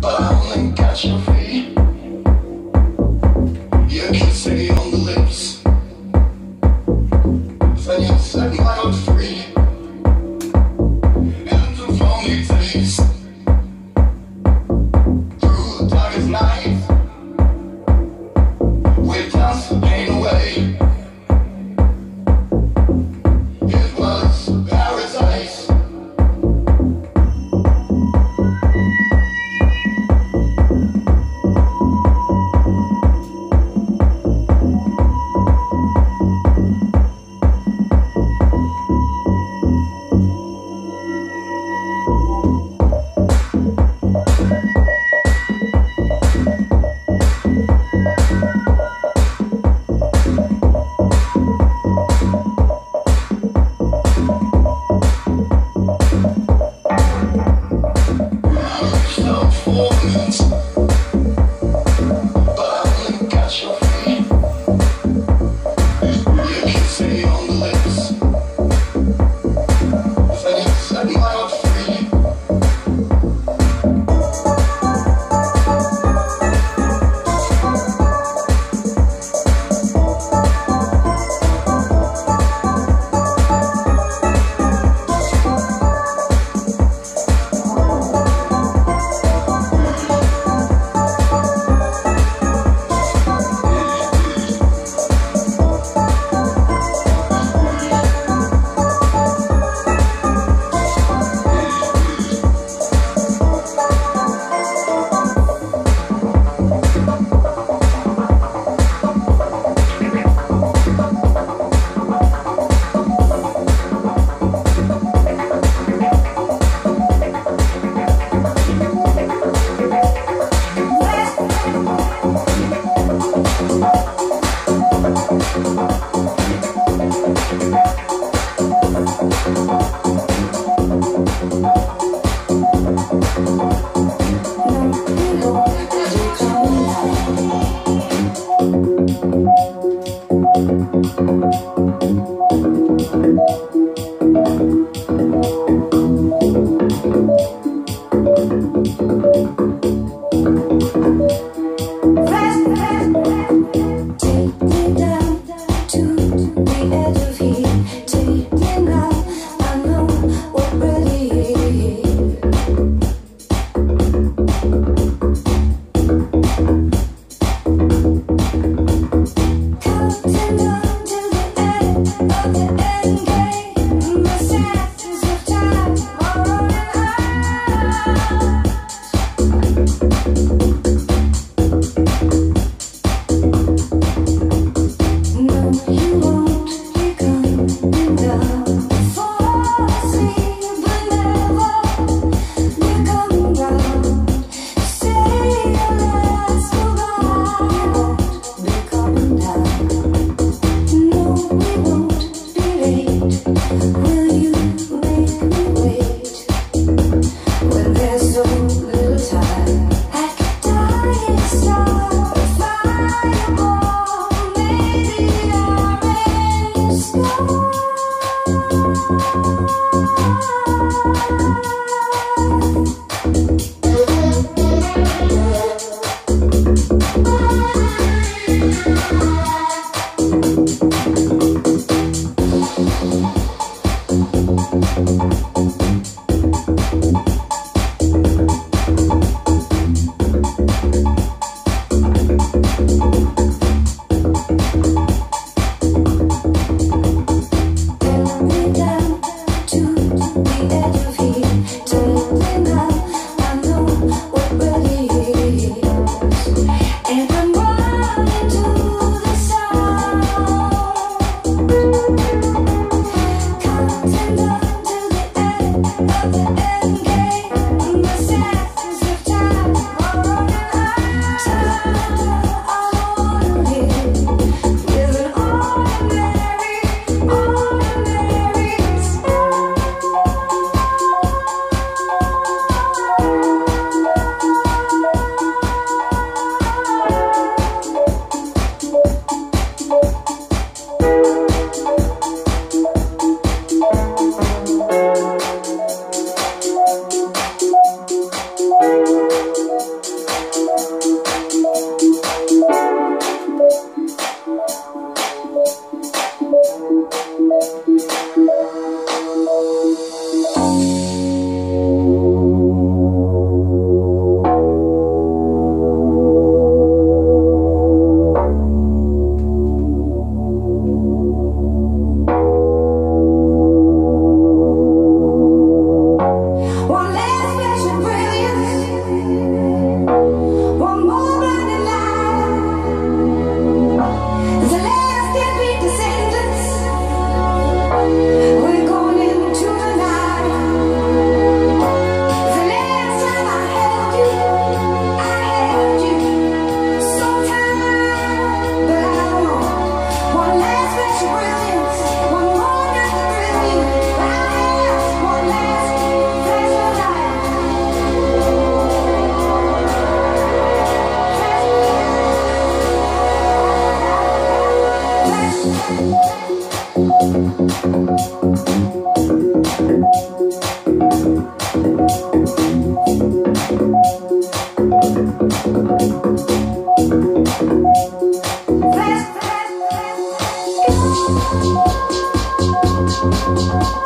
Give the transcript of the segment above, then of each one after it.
but I only got your feet. You can see. that you. Thank you.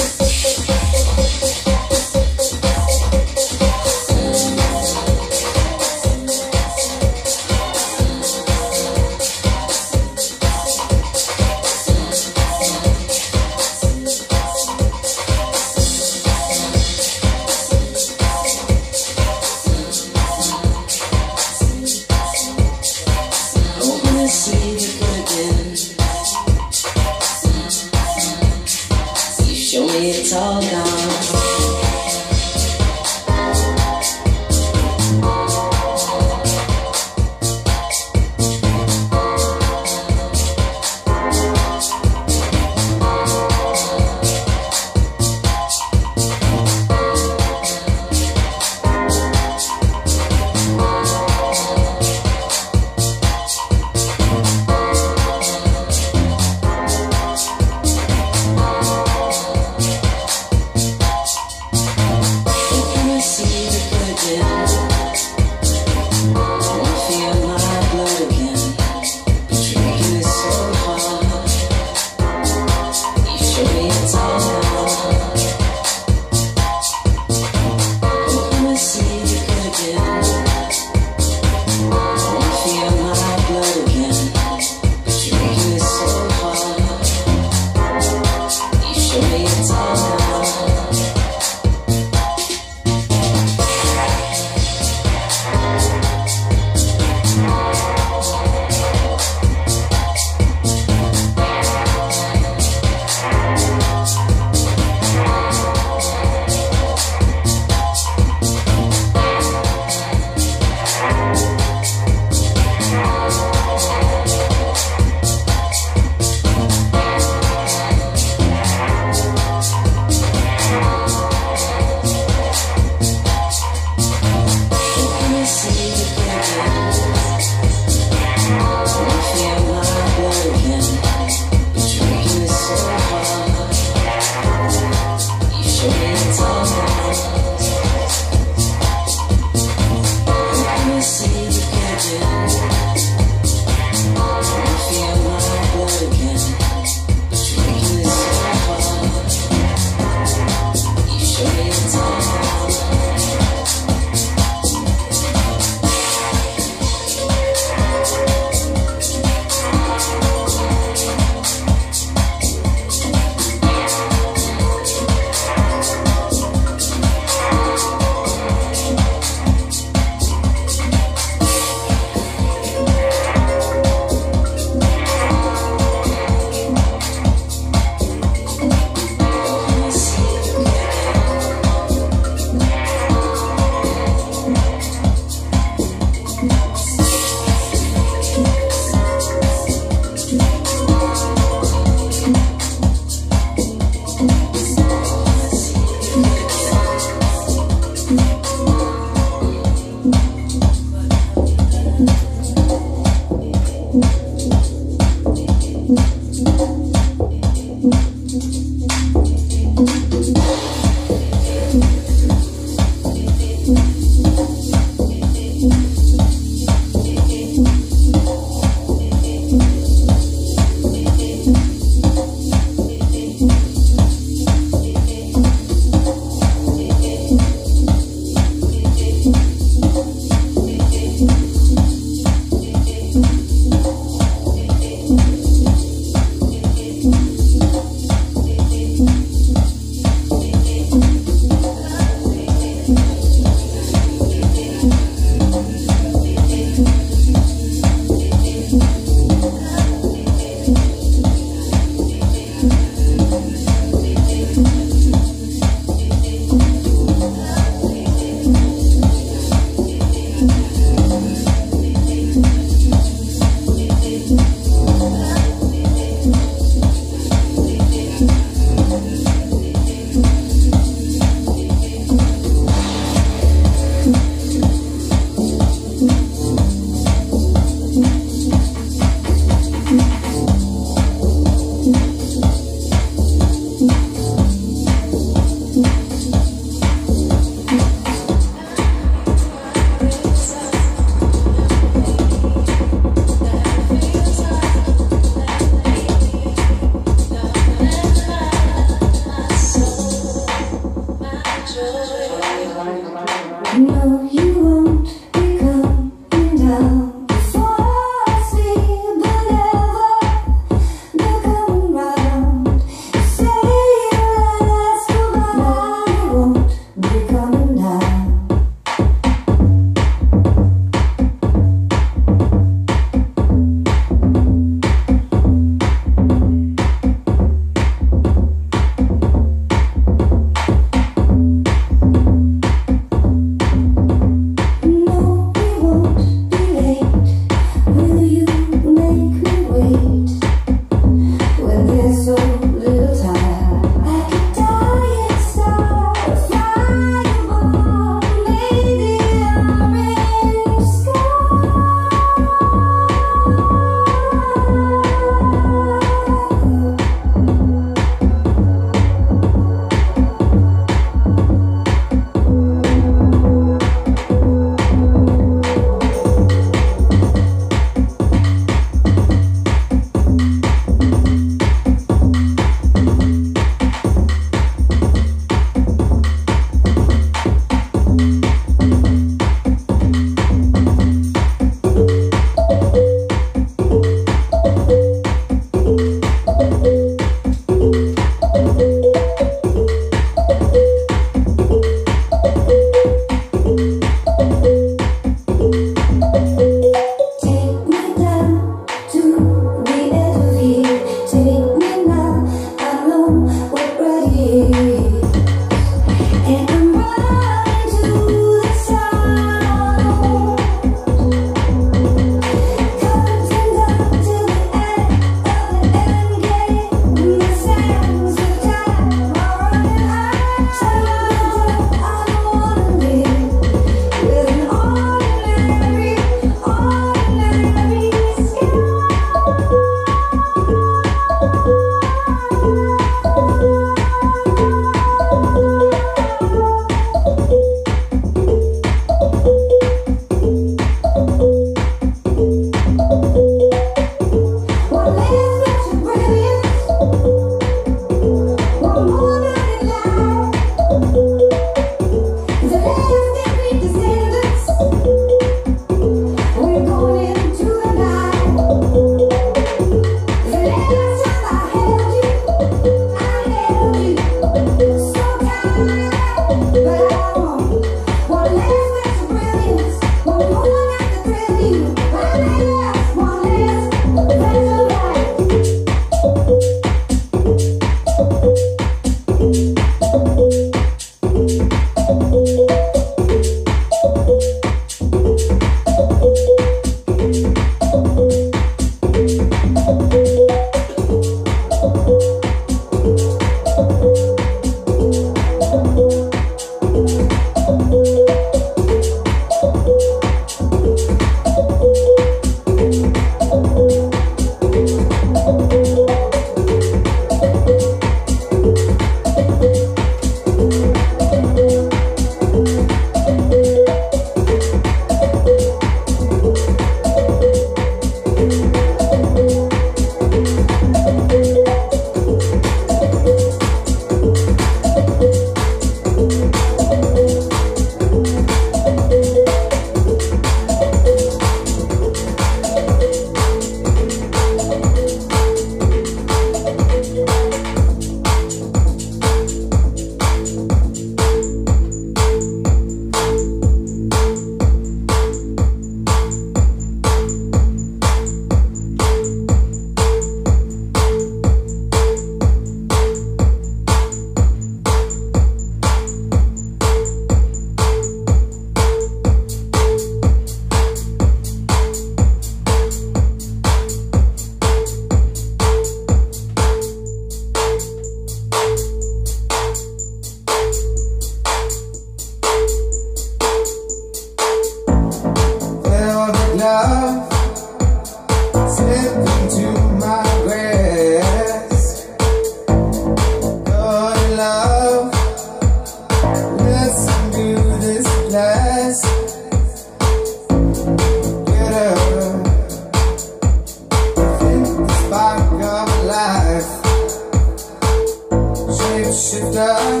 should I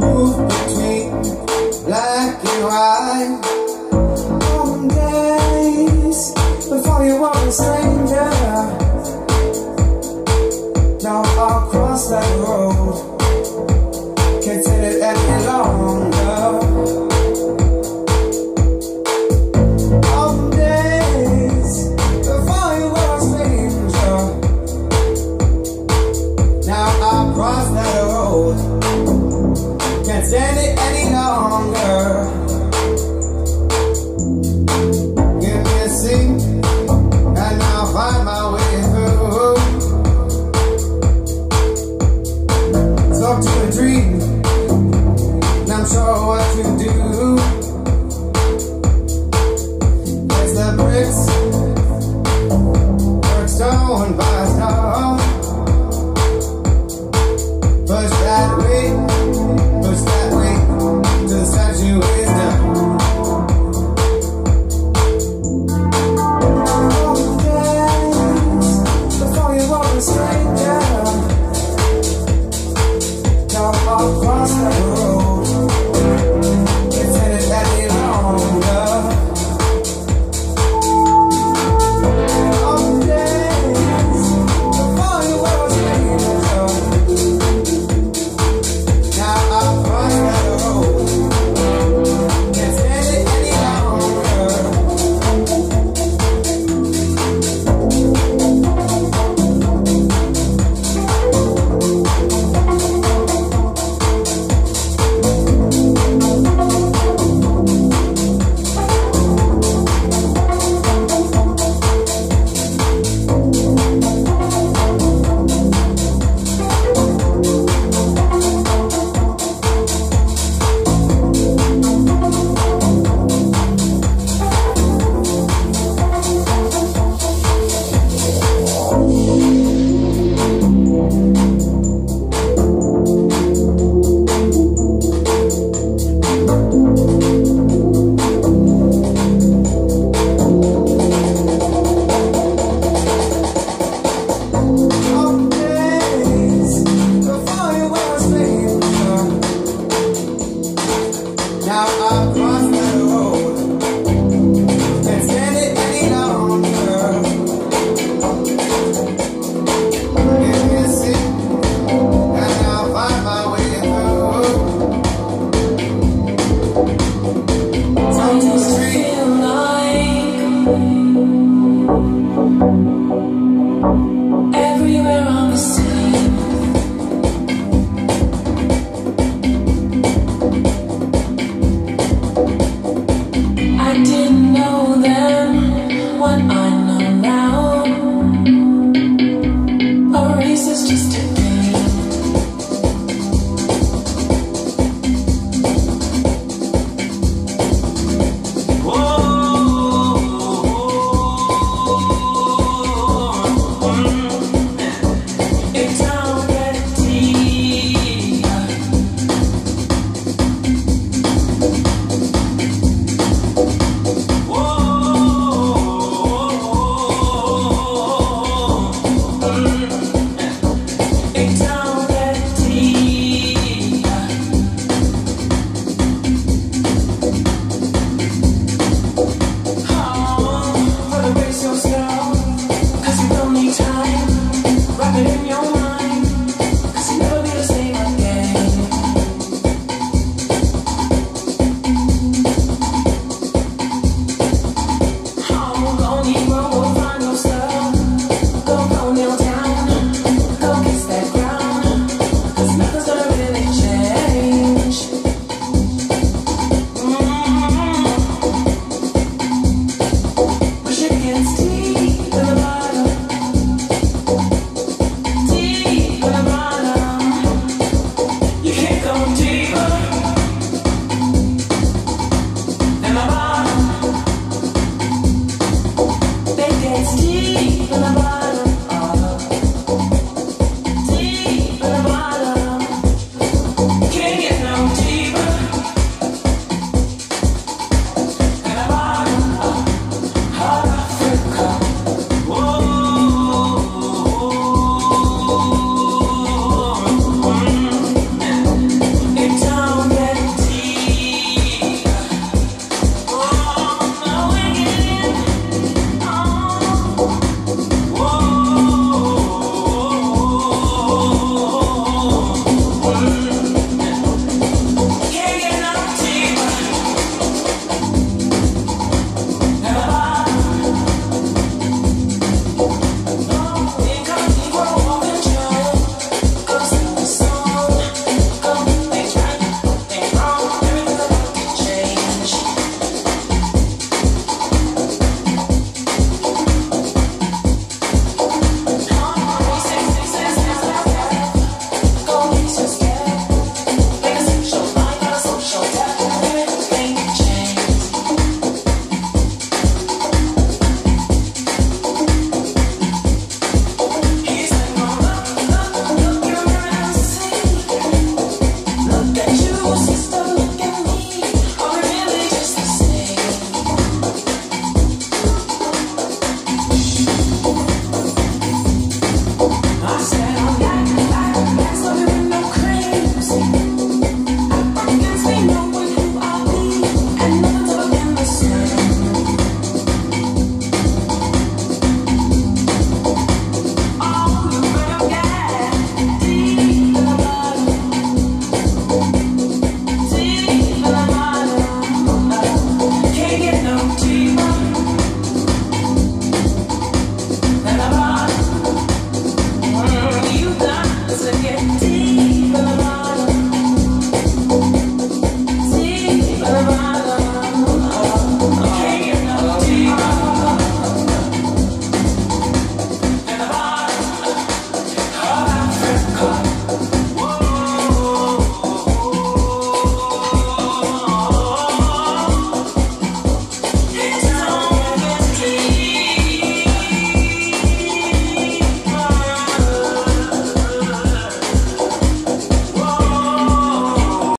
move between black and white? Long days before you were a stranger. Now I'll cross that road. them what I'm.